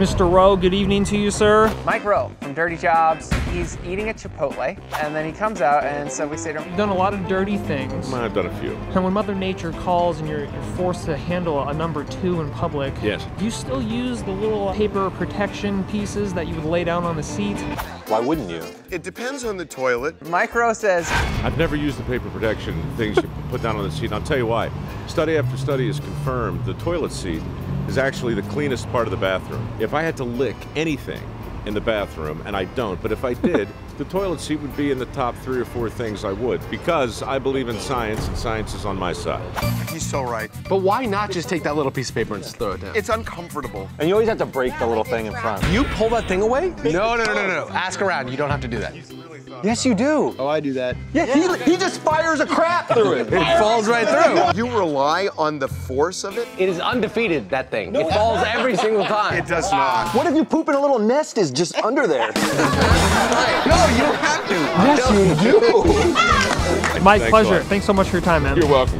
Mr. Rowe, good evening to you, sir. Mike Rowe from Dirty Jobs. He's eating at Chipotle, and then he comes out, and so we say to him, You've done a lot of dirty things. I've done a few. And when Mother Nature calls and you're, you're forced to handle a number two in public, Yes. do you still use the little paper protection pieces that you would lay down on the seat? Why wouldn't you? It depends on the toilet. Mike Rowe says, I've never used the paper protection things you put down on the seat. And I'll tell you why. Study after study has confirmed the toilet seat is actually the cleanest part of the bathroom. If I had to lick anything in the bathroom, and I don't, but if I did, the toilet seat would be in the top three or four things I would because I believe in science and science is on my side. He's so right. But why not just take that little piece of paper and just throw it down? It's uncomfortable. And you always have to break the little thing in front. you pull that thing away? No, no, no, no, no. Ask around. You don't have to do that. Yes, you do. Oh, I do that. Yeah, He, he just fires a crap through it. It falls right through. You rely on the force of it? It is undefeated, that thing. It falls every single time. It does not. What if you poop in a little nest is just under there? No, you don't have to. yes, you do. My Thanks pleasure. lot. Thanks so much for your time, man. You're welcome.